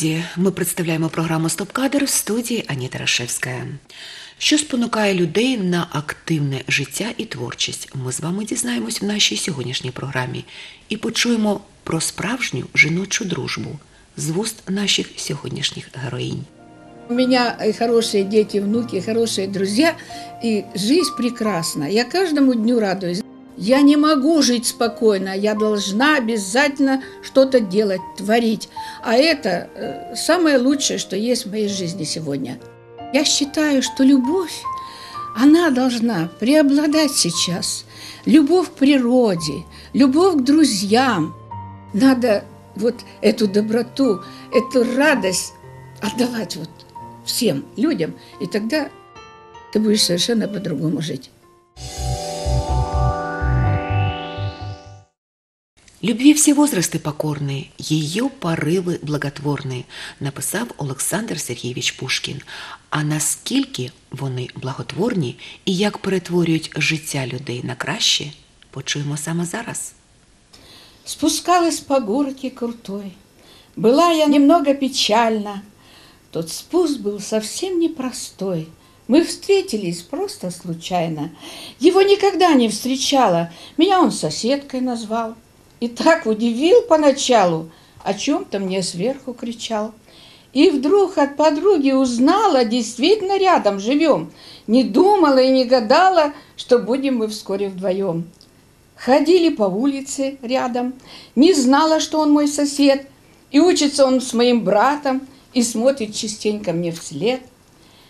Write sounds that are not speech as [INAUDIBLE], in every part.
друзі! Ми представляємо програму Стоп-кадр в студії Аніта Рашевська. Що спонукає людей на активне життя і творчість? Ми з вами дізнаємось в нашій сьогоднішній програмі і почуємо про справжню жіночу дружбу з вуст наших сьогоднішніх героїнь. У меня хорошие дети, внуки, хорошие друзья, и жизнь прекрасна. Я каждому дню радуюсь. Я не могу жить спокойно, я должна обязательно что-то делать, творить. А это э, самое лучшее, что есть в моей жизни сегодня. Я считаю, что любовь, она должна преобладать сейчас. Любовь к природе, любовь к друзьям. Надо вот эту доброту, эту радость отдавать вот всем людям, и тогда ты будешь совершенно по-другому жить. Любви всі возрасти покорні, її пориви благотворні, написав Олександр Сергійович Пушкін. А наскільки вони благотворні і як перетворюють життя людей на краще, почуємо саме зараз. Спускалась по горке крутой. Была я немного печальна. Тот спуск был совсем непростой. Мы встретились просто случайно. Его никогда не встречала. Меня он соседкой назвал. и так удивил поначалу, о чем-то мне сверху кричал. И вдруг от подруги узнала, действительно рядом живем. Не думала и не гадала, что будем мы вскоре вдвоем. Ходили по улице рядом, не знала, что он мой сосед, и учится он с моим братом, и смотрит частенько мне вслед.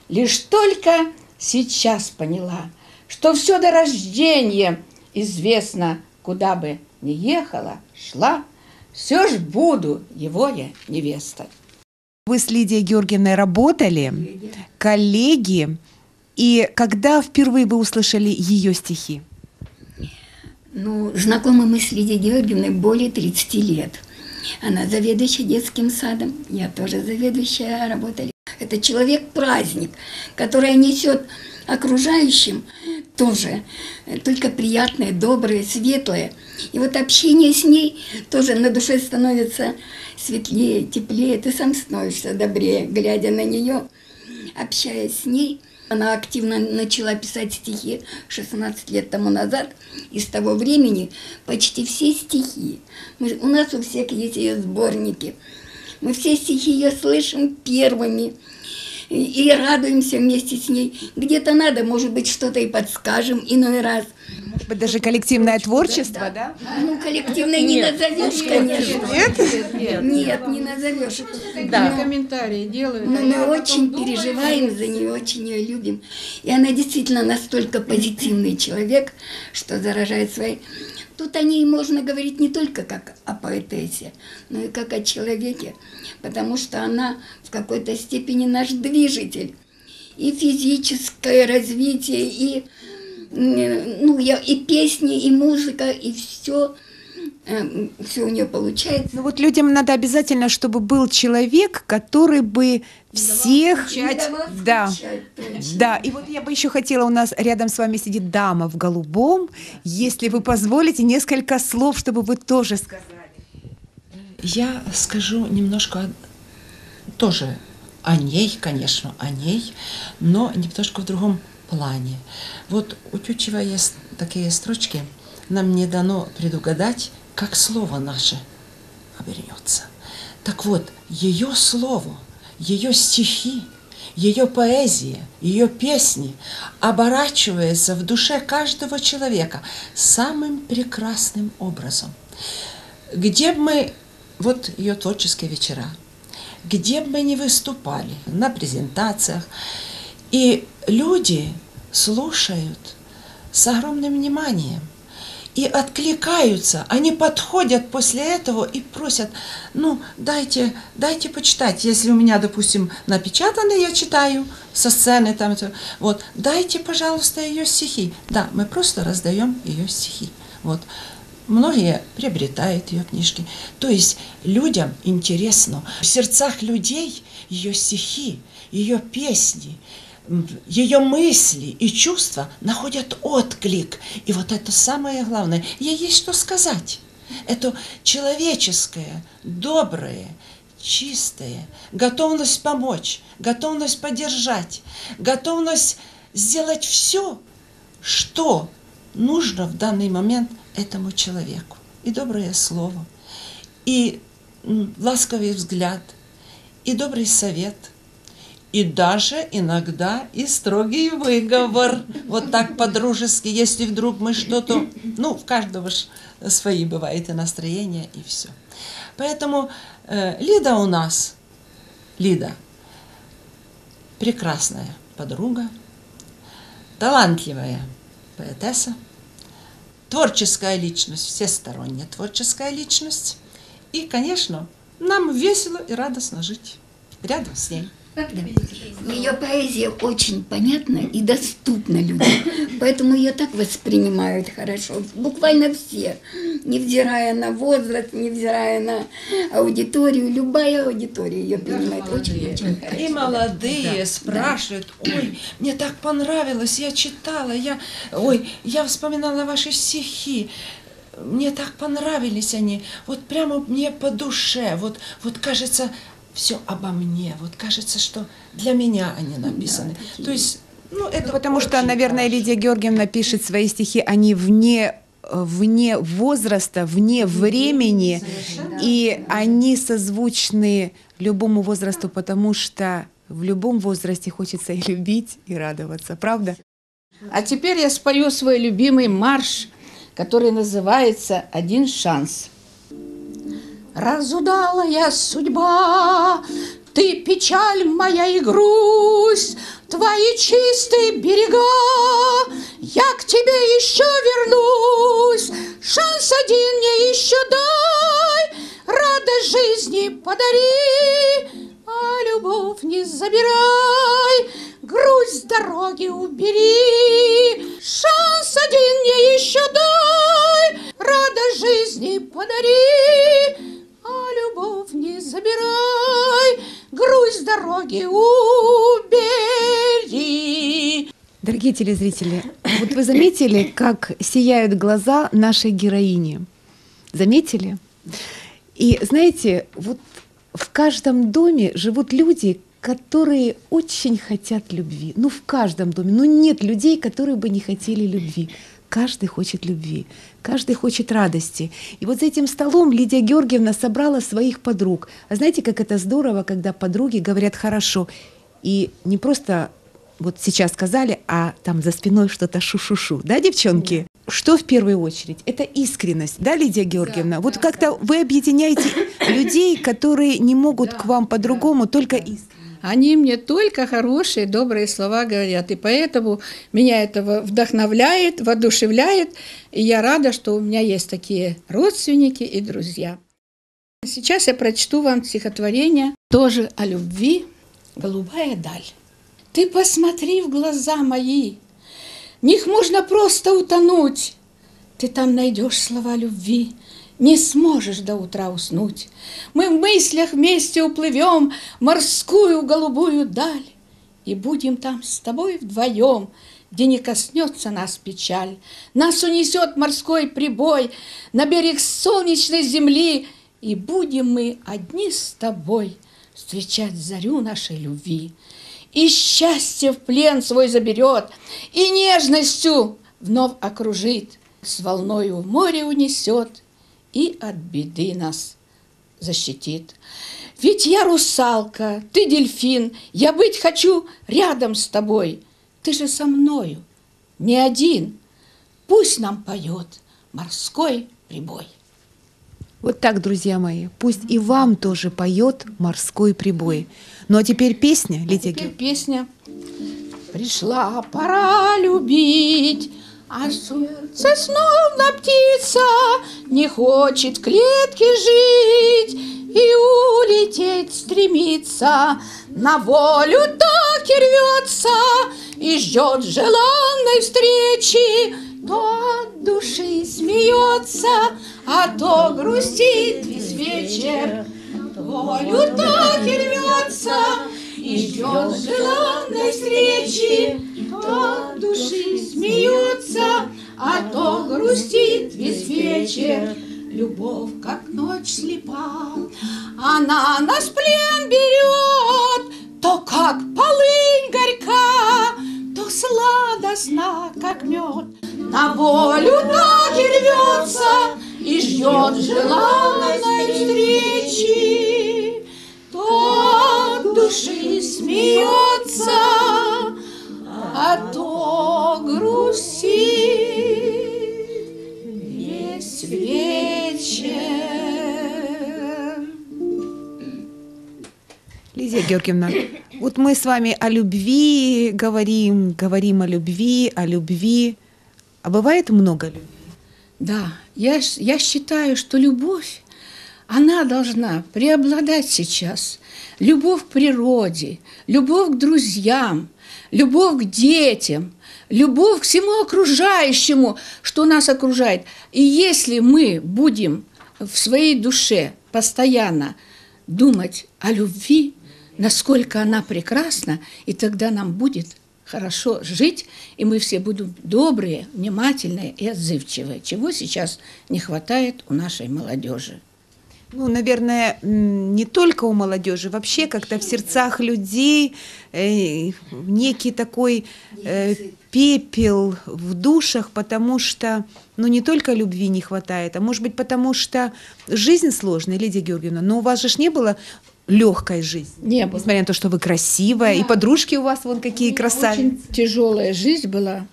Лишь только сейчас поняла, что все до рождения известно, куда бы ни ехала, шла, все ж буду его я невеста. Вы с Лидией Георгиевной работали, коллеги, и когда впервые вы услышали ее стихи? Ну, знакомы мы с Лидией Георгиевной более 30 лет. Она заведующая детским садом, я тоже заведующая, работали. Это человек-праздник, который несет окружающим тоже только приятное, доброе, светлое. И вот общение с ней тоже на душе становится светлее, теплее, ты сам становишься добрее, глядя на нее, общаясь с ней. Она активно начала писать стихи 16 лет тому назад, и с того времени почти все стихи. Мы, у нас у всех есть ее сборники. Мы все стихи ее слышим первыми и, радуемся вместе с ней. Где-то надо, может быть, что-то и подскажем иной раз. Может быть, даже коллективное творчество, да? Ну, коллективной не назовешь, конечно. Нет? Нет, не назовешь. Такие комментарии делают. Но а мы очень думаю, переживаем за нее, очень ее любим. И она действительно настолько позитивный человек, что заражает своей. Тут о ней можно говорить не только как о поэтессе, но и как о человеке, потому что она в какой-то степени наш движитель. И физическое развитие, и, ну, я, и песни, и музыка, и все, все у нее получается. Ну вот людям надо обязательно, чтобы был человек, который бы всех... Давала [LAUGHS] Да. Да, и вот я бы еще хотела, у нас рядом с вами сидит дама в голубом. Если вы позволите, несколько слов, чтобы вы тоже сказали. Я скажу немножко тоже о ней, конечно, о ней, но немножко в другом плане. Вот у Тютчева есть такие строчки, нам не дано предугадать, как слово наше обернется. Так вот, ее слово, ее стихи, ее поэзия, ее песни оборачиваются в душе каждого человека самым прекрасным образом. Где бы мы, вот ее творческие вечера, где бы мы ни выступали, на презентациях, и люди слушают с огромным вниманием и откликаются, они подходят после этого и просят, ну, дайте, дайте почитать, если у меня, допустим, напечатано, я читаю со сцены, там, это, вот, дайте, пожалуйста, ее стихи. Да, мы просто раздаем ее стихи, вот. Многие приобретают ее книжки. То есть людям интересно. В сердцах людей ее стихи, ее песни, ее мысли и чувства находят отклик. И вот это самое главное. Ей есть что сказать. Это человеческое, доброе, чистое, готовность помочь, готовность поддержать, готовность сделать все, что нужно в данный момент этому человеку. И доброе слово, и ласковый взгляд, и добрый совет, и даже иногда и строгий выговор. Вот так по-дружески, если вдруг мы что-то... Ну, в каждого ж свои бывает и настроения, и все. Поэтому э, Лида у нас, Лида, прекрасная подруга, талантливая поэтесса, творческая личность, всесторонняя творческая личность. И, конечно, нам весело и радостно жить рядом с ней. Ее поэзия очень понятна и доступна людям, поэтому ее так воспринимают хорошо, буквально все, невзирая на возраст, невзирая на аудиторию, любая аудитория ее принимает очень-очень хорошо. И молодые да. спрашивают, ой, мне так понравилось, я читала, я, ой, я вспоминала ваши стихи, мне так понравились они, вот прямо мне по душе, вот, вот кажется, все обо мне. Вот кажется, что для меня они написаны. Да, То есть, ну, это Потому что, наверное, хорошо. Лидия Георгиевна пишет свои стихи, они вне вне возраста, вне времени, и они созвучны любому возрасту, потому что в любом возрасте хочется и любить, и радоваться, правда? А теперь я спою свой любимый марш, который называется «Один шанс». Разудалая судьба, ты печаль моя и грусть, Твои чистые берега, Я к тебе еще вернусь, Шанс один мне еще дай, Радость жизни подари, А любовь не забирай, Грусть с дороги убери. Шанс один мне еще дай, Радость жизни подари, не забирай, грусть дороги убери. Дорогие телезрители, вот вы заметили, как сияют глаза нашей героини? Заметили? И знаете, вот в каждом доме живут люди, которые очень хотят любви. Ну, в каждом доме. Ну, нет людей, которые бы не хотели любви. Каждый хочет любви, каждый хочет радости. И вот за этим столом Лидия Георгиевна собрала своих подруг. А знаете, как это здорово, когда подруги говорят хорошо. И не просто вот сейчас сказали, а там за спиной что-то шу-шу-шу. Да, девчонки? Что в первую очередь? Это искренность, да, Лидия Георгиевна? Да, вот да, как-то да. вы объединяете людей, которые не могут да, к вам по-другому, да, только искренне. Они мне только хорошие, добрые слова говорят. И поэтому меня это вдохновляет, воодушевляет. И я рада, что у меня есть такие родственники и друзья. Сейчас я прочту вам стихотворение тоже о любви «Голубая даль». Ты посмотри в глаза мои, в них можно просто утонуть. Ты там найдешь слова любви, не сможешь до утра уснуть. Мы в мыслях вместе уплывем морскую голубую даль и будем там с тобой вдвоем, где не коснется нас печаль. Нас унесет морской прибой на берег солнечной земли, и будем мы одни с тобой встречать зарю нашей любви. И счастье в плен свой заберет, и нежностью вновь окружит, с волною в море унесет, и от беды нас защитит. Ведь я русалка, ты дельфин, я быть хочу рядом с тобой. Ты же со мною, не один. Пусть нам поет морской прибой. Вот так, друзья мои, пусть и вам тоже поет морской прибой. Ну а теперь песня, Лидия а теперь песня. Пришла пора любить, а солнце словно птица не хочет в клетке жить и улететь стремится, на волю так и рвется и ждет желанной встречи, то от души смеется, а то грустит весь вечер. Волю так и рвется и ждет желанной встречи, то души смеются, а то грустит весь вечер. Любовь, как ночь слепа, она нас в плен берет, то как полынь горька, то сладостна, как мед. На волю так и рвется, и ждет желанной встречи. Тот души смеется, а то грустит весь вечер. Лидия Георгиевна, вот мы с вами о любви говорим, говорим о любви, о любви. А бывает много любви? Да, я, я считаю, что любовь, она должна преобладать сейчас. Любовь к природе, любовь к друзьям, любовь к детям, любовь к всему окружающему, что нас окружает. И если мы будем в своей душе постоянно думать о любви, насколько она прекрасна, и тогда нам будет хорошо жить, и мы все будем добрые, внимательные и отзывчивые, чего сейчас не хватает у нашей молодежи. Ну, наверное, не только у молодежи, вообще как-то в сердцах людей э, некий такой э, пепел в душах, потому что, ну, не только любви не хватает, а может быть, потому что жизнь сложная, Лидия Георгиевна, но у вас же ж не было легкой жизни. Не было. Несмотря на то, что вы красивая, и подружки у вас вон какие красавицы. Очень тяжелая жизнь была,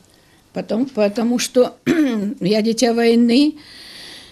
потом, потому что [CLEARS THROAT] я дитя войны,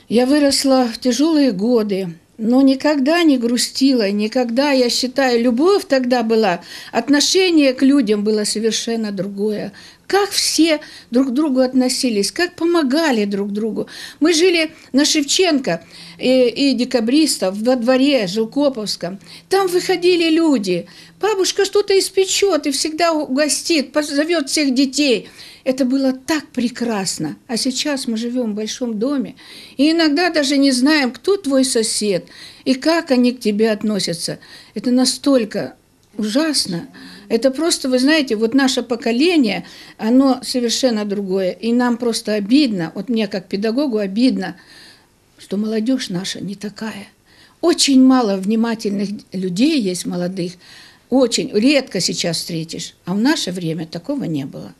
я выросла в тяжелые годы, но никогда не грустила, никогда, я считаю, любовь тогда была, отношение к людям было совершенно другое. Как все друг к другу относились, как помогали друг другу. Мы жили на Шевченко и, и декабристов во дворе Жилкоповском. Там выходили люди. Бабушка что-то испечет и всегда угостит, позовет всех детей. Это было так прекрасно. А сейчас мы живем в большом доме, и иногда даже не знаем, кто твой сосед и как они к тебе относятся. Это настолько ужасно. Это просто, вы знаете, вот наше поколение, оно совершенно другое. И нам просто обидно, вот мне как педагогу обидно, что молодежь наша не такая. Очень мало внимательных людей есть молодых, очень редко сейчас встретишь. А в наше время такого не было.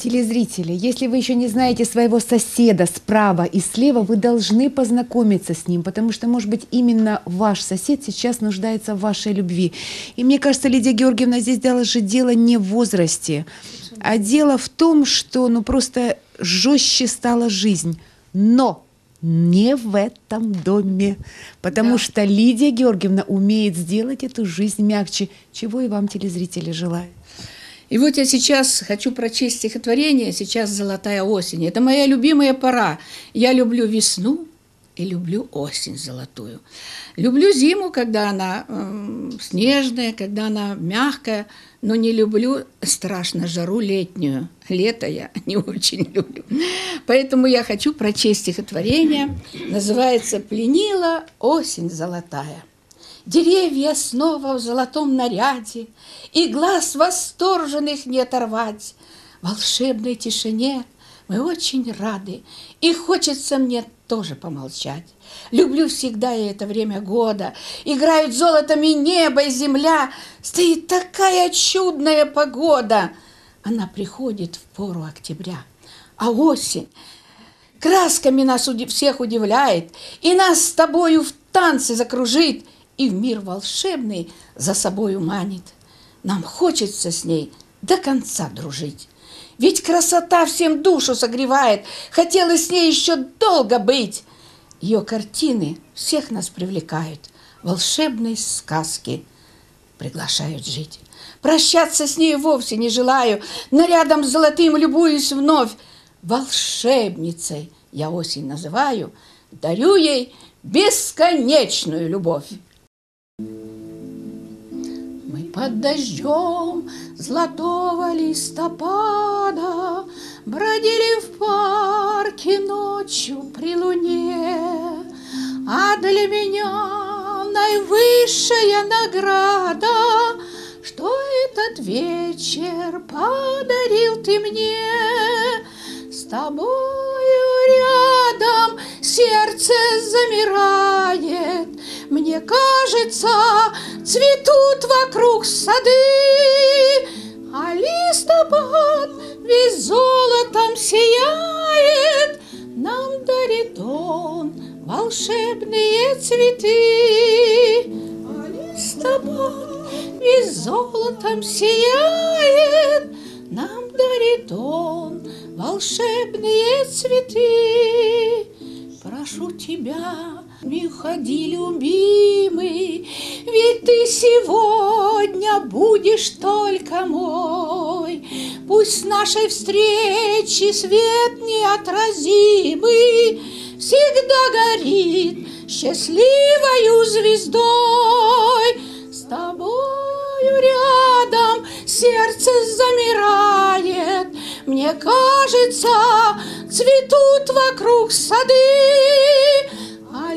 Телезрители, если вы еще не знаете своего соседа справа и слева, вы должны познакомиться с ним, потому что, может быть, именно ваш сосед сейчас нуждается в вашей любви. И мне кажется, Лидия Георгиевна здесь даже дело не в возрасте, а дело в том, что ну просто жестче стала жизнь. Но не в этом доме, потому Да. что Лидия Георгиевна умеет сделать эту жизнь мягче, чего и вам, телезрители, желаю. И вот я сейчас хочу прочесть стихотворение «Сейчас золотая осень». Это моя любимая пора. Я люблю весну и люблю осень золотую. Люблю зиму, когда она м, снежная, когда она мягкая, но не люблю страшно жару летнюю. Лето я [LAUGHS] не очень люблю. Поэтому я хочу прочесть стихотворение. Называется «Пленила осень золотая». Деревья снова в золотом наряде, И глаз восторженных не оторвать. В волшебной тишине мы очень рады, И хочется мне тоже помолчать. Люблю всегда я это время года. Играют золотом и небо, и земля. Стоит такая чудная погода. Она приходит в пору октября. А осень красками нас всех удивляет, и нас с тобою в танце закружит, и в мир волшебный за собою манит. Нам хочется с ней до конца дружить. Ведь красота всем душу согревает, хотелось с ней еще долго быть. Ее картины всех нас привлекают, волшебные сказки приглашают жить. Прощаться с ней вовсе не желаю, нарядом золотым любуюсь вновь. Волшебницей я осень называю, дарю ей бесконечную любовь. Под дождем золотого листопада Бродили в парке ночью при луне, А для меня наивысшая награда, Что этот вечер подарил ты мне. С тобою рядом сердце замирает, Мне кажется, цветут вокруг сады, А листопад весь золотом сияет, нам дарит он волшебные цветы. Листопад весь золотом сияет, нам дарит он волшебные цветы. Прошу тебя, не уходи, любимый, ведь ты сегодня будешь только мой. Пусть нашей встречи свет неотразимый всегда горит счастливою звездой. С тобою рядом сердце замирает, мне кажется, цветут вокруг сады,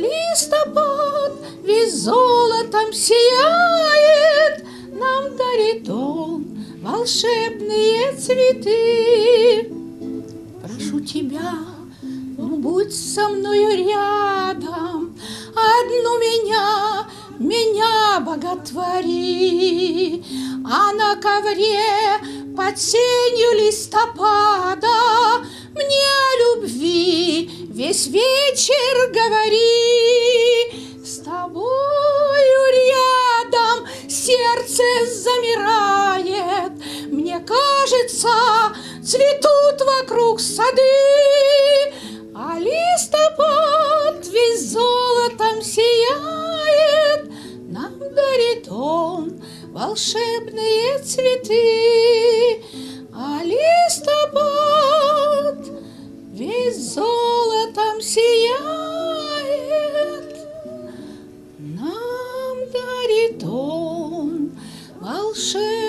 листопад весь золотом сияет, нам дарит он волшебные цветы. Прошу тебя, ну будь со мною рядом, одну меня, меня боготвори, а на ковре под сенью листопада мне о любви весь вечер говори. С тобою рядом сердце замирает, мне кажется, цветут вокруг сады, а листопад волшебные цветы, а листопад весь золотом сияет, нам дарит он волшебные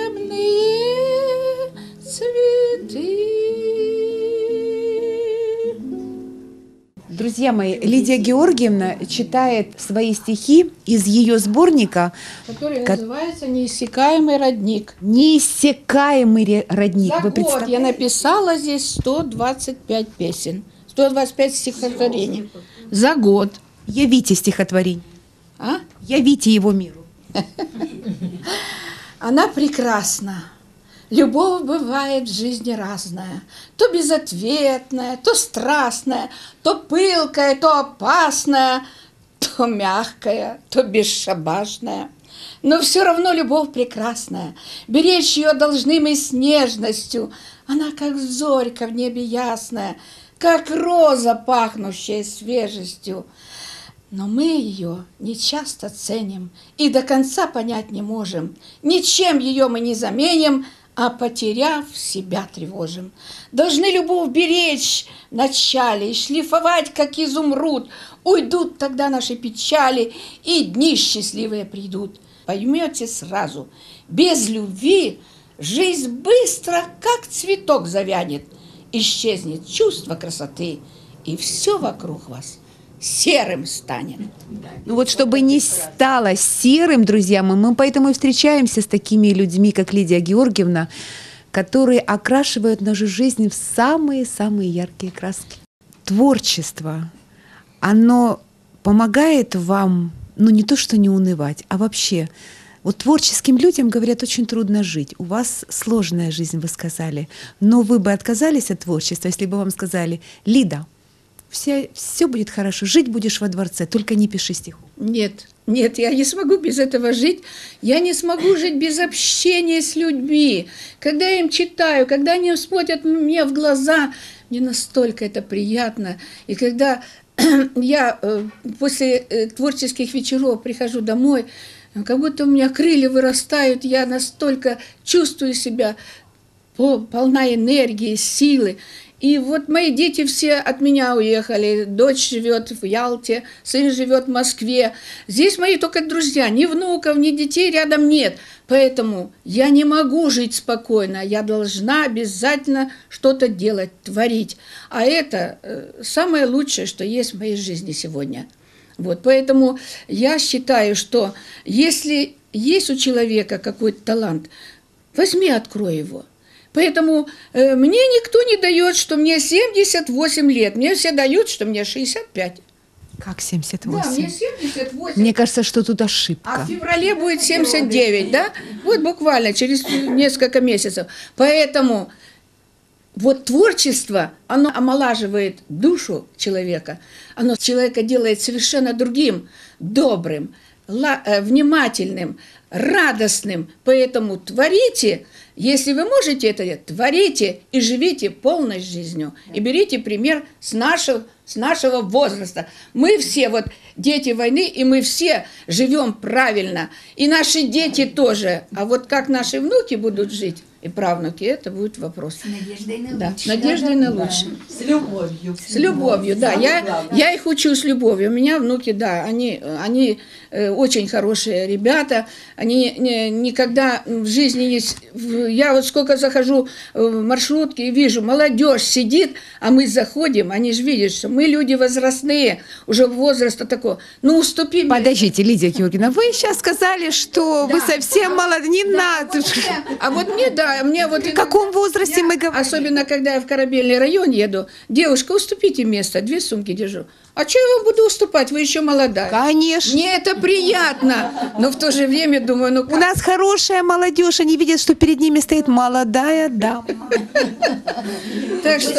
Друзья мои, Лидия Георгиевна читает свои стихи из ее сборника Который Как- называется «Неиссякаемый родник». «Неиссякаемый родник». За Вы год я написала здесь 125 песен, 125 стихотворений. За год. Явите стихотворение. А? Явите его миру. [LAUGHS] Она прекрасна. Любовь бывает в жизни разная. То безответная, то страстная, то пылкая, то опасная, то мягкая, то бесшабашная. Но все равно любовь прекрасная. Беречь ее должны мы с нежностью. Она как зорька в небе ясная, как роза, пахнущая свежестью. Но мы ее не часто ценим и до конца понять не можем. Ничем ее мы не заменим, а потеряв себя тревожим. Должны любовь беречь в начале и шлифовать, как изумруд. Уйдут тогда наши печали, и дни счастливые придут. Поймете сразу, без любви жизнь быстро, как цветок завянет. Исчезнет чувство красоты, и все вокруг вас серым станет. Ну вот чтобы не стало серым, друзья мои, мы поэтому и встречаемся с такими людьми, как Лидия Георгиевна, которые окрашивают нашу жизнь в самые-самые яркие краски. Творчество, оно помогает вам, ну не то что не унывать, а вообще вот творческим людям, говорят, очень трудно жить. У вас сложная жизнь, вы сказали. Но вы бы отказались от творчества, если бы вам сказали, Лида, все, все будет хорошо, жить будешь во дворце, только не пиши стихов. Нет, нет, я не смогу без этого жить. Я не смогу жить без общения с людьми. Когда я им читаю, когда они смотрят мне в глаза, мне настолько это приятно. И когда [CLEARS THROAT] я э, после э, творческих вечеров прихожу домой, как будто у меня крылья вырастают, я настолько чувствую себя по- полна энергии, силы. И вот мои дети все от меня уехали. Дочь живет в Ялте, сын живет в Москве. Здесь мои только друзья, ни внуков, ни детей рядом нет. Поэтому я не могу жить спокойно. Я должна обязательно что-то делать, творить. А это э, самое лучшее, что есть в моей жизни сегодня. Вот, поэтому я считаю, что если есть у человека какой-то талант, возьми, открой его. Поэтому э, мне никто не дает, что мне 78 лет. Мне все дают, что мне 65. Как Да, 78? мне 78. Мне кажется, что тут А ошибка. в феврале будет 79, да? Вот буквально через несколько месяцев. Поэтому вот творчество, оно омолаживает душу человека, оно человека делает совершенно другим, добрым, э, внимательным, радостным. Поэтому творите, если вы можете это, творите и живите полной жизнью. И берите пример с нашего, с нашего возраста. Мы все вот дети войны, и мы все живем правильно. И наши дети тоже. А вот как наши внуки будут жить, и правнуки, это будет вопрос. С надеждой на да, лучшее. С надеждой на лучшее. С любовью. С любовью, да. Я, я их учу с любовью. У меня внуки, да, они, они э, очень хорошие ребята. Они не, никогда в жизни есть... Я вот сколько захожу в маршрутки и вижу, молодежь сидит, а мы заходим, они же видят, что мы люди возрастные, уже возраста такого. Ну, уступи мне. Подождите, Лидия Георгиевна, вы сейчас сказали, что вы Да. совсем молоды, не надо. А вот мне, да, мне вот... В каком возрасте мы говорим? Особенно, когда я в корабельный район еду. Девушка, уступите место, две сумки держу. А что я вам буду уступать? Вы еще молодая. Конечно. Мне это приятно, но в то же время думаю, ну У нас хорошая молодежь, они видят, что перед ними стоит молодая дама. так что,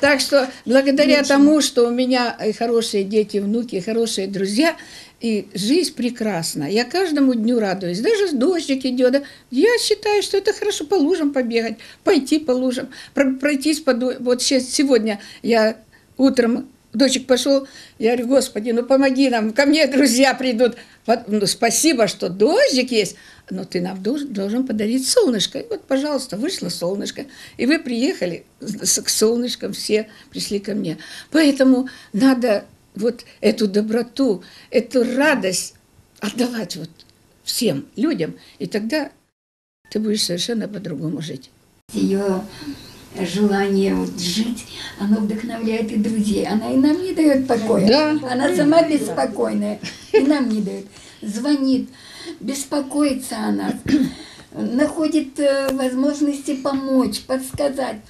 так благодаря тому, что у меня хорошие дети, внуки, хорошие друзья, и жизнь прекрасна. Я каждому дню радуюсь. Даже дождик идет. Я считаю, что это хорошо по лужам побегать, пойти по лужам, про- пройтись по... Вот сейчас, сегодня я утром Дочек пошел, я говорю, Господи, ну помоги нам, ко мне друзья придут. Вот, Ну, спасибо, что дождик есть, но ты нам должен, должен подарить солнышко. И вот, пожалуйста, вышло солнышко, и вы приехали с- к солнышкам, все пришли ко мне. Поэтому надо вот эту доброту, эту радость отдавать вот всем людям, и тогда ты будешь совершенно по-другому жить. Ее желание вот жить, оно вдохновляет и друзей. Она и нам не дает покоя. Да. Она сама беспокойная, и нам не дает. Звонит, беспокоится она, [CLEARS THROAT] находит э, возможности помочь, подсказать.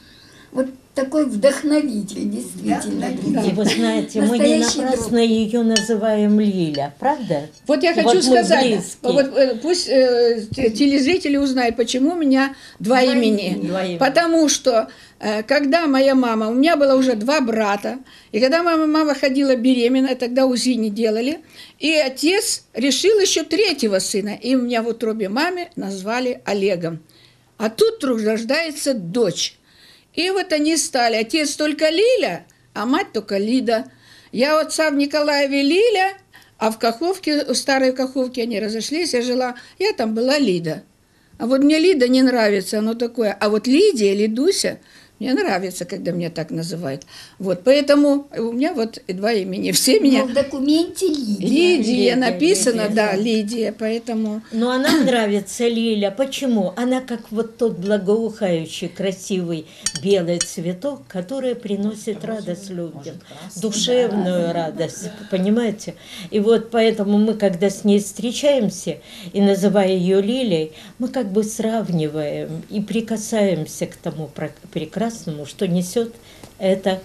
Вот такой вдохновитель, действительно. И вы знаете, мы не напрасно ее называем Лиля, правда? Вот я хочу Вот сказать, вот, э, пусть э, те- телезрители узнают, почему у меня два, Два имени. Два имени. Потому что э, когда моя мама, у меня было уже два брата, и когда моя мама ходила беременная, тогда УЗИ не делали, и отец решил еще третьего сына, и у меня в утробе маме назвали Олегом. А тут вдруг рождается дочь. И вот они стали, отец только Лиля, а мать только Лида. Я отца в Николаеве Лиля, а в Каховке, в старой Каховке они разошлись, я жила, я там была Лида. А вот мне Лида не нравится, оно такое. А вот Лидия, Лидуся, мне нравится, когда меня так называют. Вот, поэтому у меня вот и два имени. Все Но меня... в документе Лидия. Лидия Лидия, написано, Лидия, да, да. Лидия, поэтому... Но она нравится Лиля. Почему? Она как вот тот благоухающий, красивый белый цветок, который приносит радость людям. Душевную радость, понимаете? И вот поэтому мы, когда с ней встречаемся и называя ее Лилей, мы как бы сравниваем и прикасаемся к тому про- прекрасному, что несет эта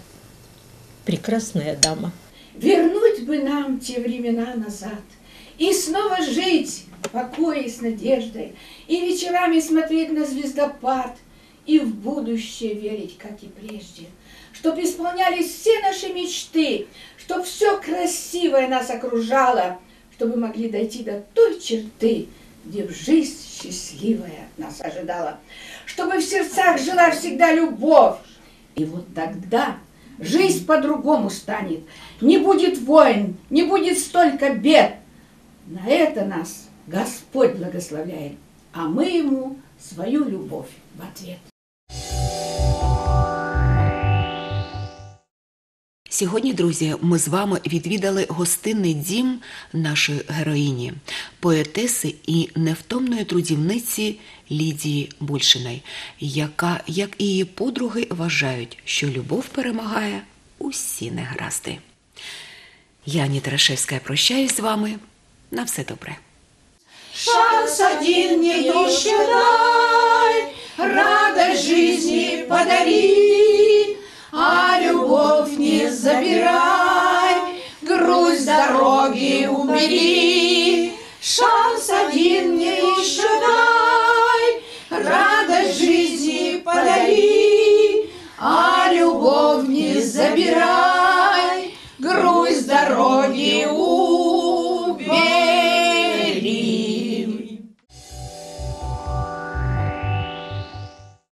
прекрасная дама. Вернуть бы нам те времена назад и снова жить в покое с надеждой, и вечерами смотреть на звездопад, и в будущее верить, как и прежде, чтоб исполнялись все наши мечты, чтоб все красивое нас окружало, чтобы могли дойти до той черты, где в жизнь счастливая нас ожидала, чтобы в сердцах жила всегда любовь, и вот тогда жизнь по-другому станет. Не будет войн, не будет столько бед. На это нас Господь благословляет, а мы Ему свою любовь в ответ. Сьогодні, друзі, ми з вами відвідали гостинний дім нашої героїні, поетеси і невтомної трудівниці Лідії Бульшиної, яка, як і її подруги, вважають, що любов перемагає усі негаразди. Я, Аніта Рашевська, прощаюсь з вами. На все добре. Шанс один мне еще дай, радость жизни подари, а любовь забирай, грусть дороги убери, шанс один мне еще дай, радость жизни подари, а любовь не забирай.